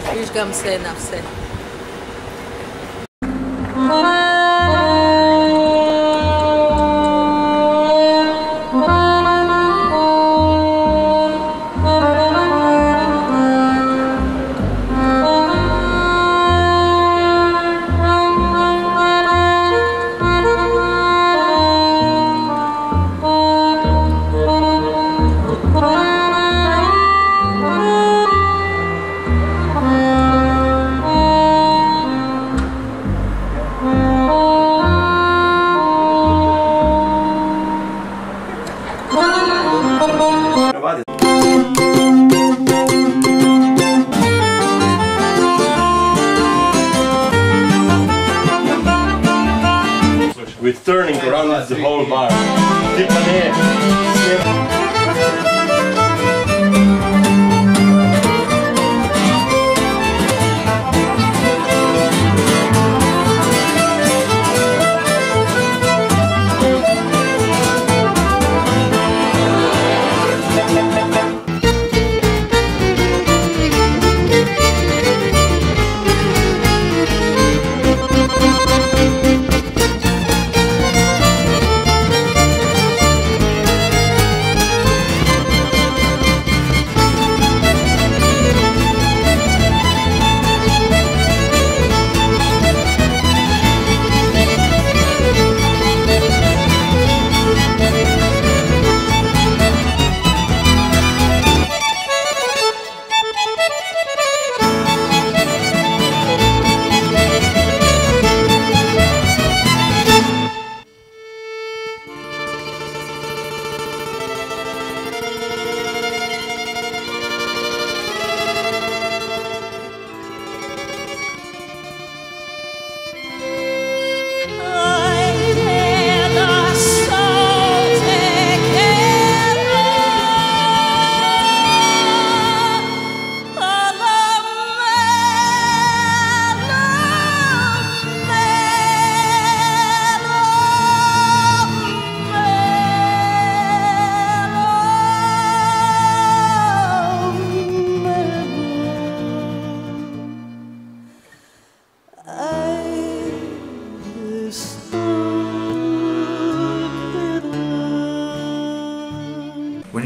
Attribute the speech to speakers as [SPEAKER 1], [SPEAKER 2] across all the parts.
[SPEAKER 1] חושבים גם זה
[SPEAKER 2] נפסה. Turning around the whole bar. Ti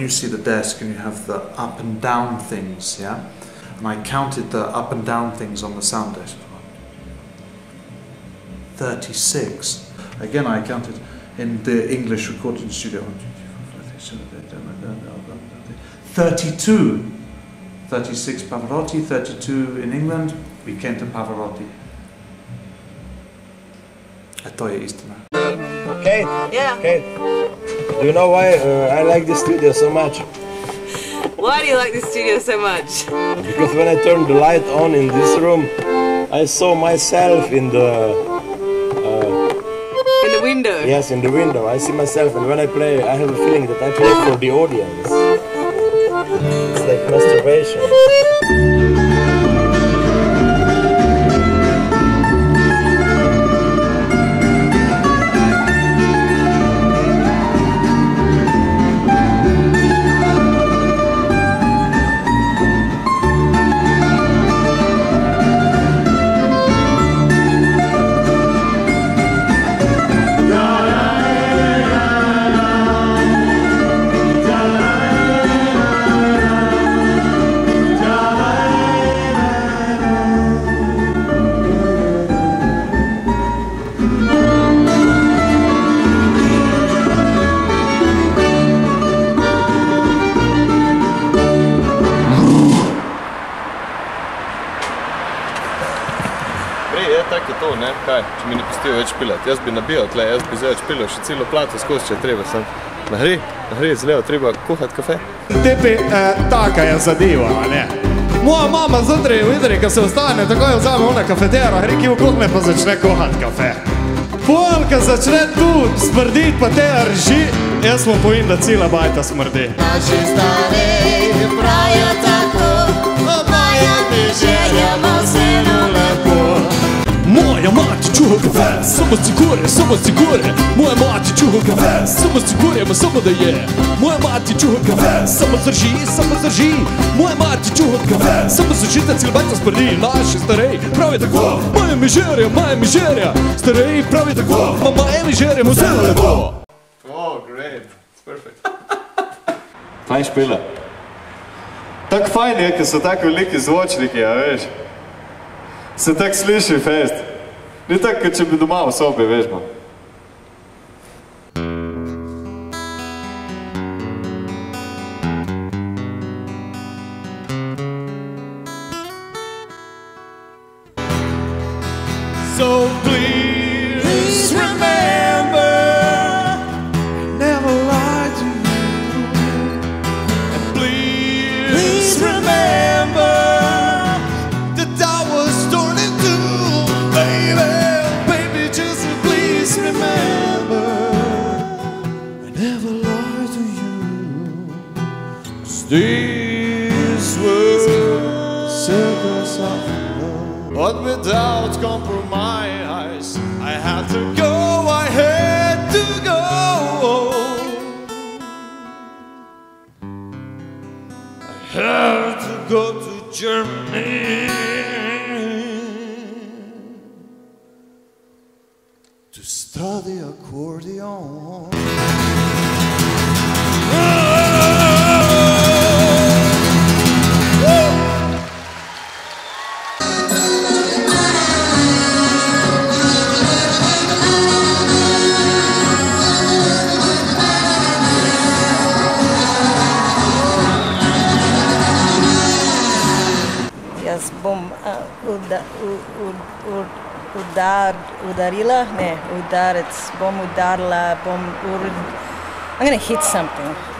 [SPEAKER 3] you see the desk and you have the up and down things, yeah? And I counted the up and down things on the sound desk. 36. Again, I counted in the English recording studio. 32. 36 Pavarotti, 32 in England. We came to Pavarotti. I thought it is tonight.
[SPEAKER 4] Okay,
[SPEAKER 1] Yeah.
[SPEAKER 4] okay. Do you know why uh, I like this studio so much?
[SPEAKER 1] Why do you like this studio so much?
[SPEAKER 4] Because when I turned the light on in this room, I saw myself in the
[SPEAKER 1] In the window.
[SPEAKER 4] yes in the window. I see myself, and when I play, I have a feeling that I play for the audience. It's like masturbation.
[SPEAKER 2] Kaj, če mi ne pustijo več pilati. Jaz bi nabijal tle, jaz bi zdaj več pilal še celo plato skozi, če je treba sem. Nahri, nahri, zlevo, treba kuhati kafe.
[SPEAKER 5] Tebi eh, taka je zadeva, a ne? Moja mama zjutraj, jutri, ko se vstane, takoj vzame ona kafetero, reki v kuhne pa začne kuhati kafe. Pol, ko začne tu smrditi, pa te rži, jaz mu povem, da cela bajta smrdi.
[SPEAKER 6] Naši stari pravijo tako, moja ti željamo vseeno lepo.
[SPEAKER 5] Moja mati čuho kafe Samo sigure, samo sigure Moja mati čuho kafe Samo sigure, ma samo da je Moja mati čuho kafe Samo zdrži, samo zdrži Moja mati čuho kafe Samo zašita cilbajta sprdi Naši starej pravi tako Moja mižerja, moja mižerja Starej pravi tako Ma moja mižerja mu zelo lepo
[SPEAKER 2] Oh, great. It's perfect.
[SPEAKER 5] Fajn špila. Tako fajn je, ker so tako veliki zvočniki, a veš. Se tako sliši fest. Ni tako, če bi doma v sobi, veš, ma. These were circles of but without compromise, I had to go. I had to go. I had to go to Germany to study accordion.
[SPEAKER 7] U, u, udar, udarila, ne, udarec, bom udarla, bom ur... I'm gonna hit something.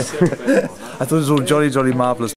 [SPEAKER 3] I thought it was all jolly, jolly marvellous.